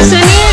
Sunil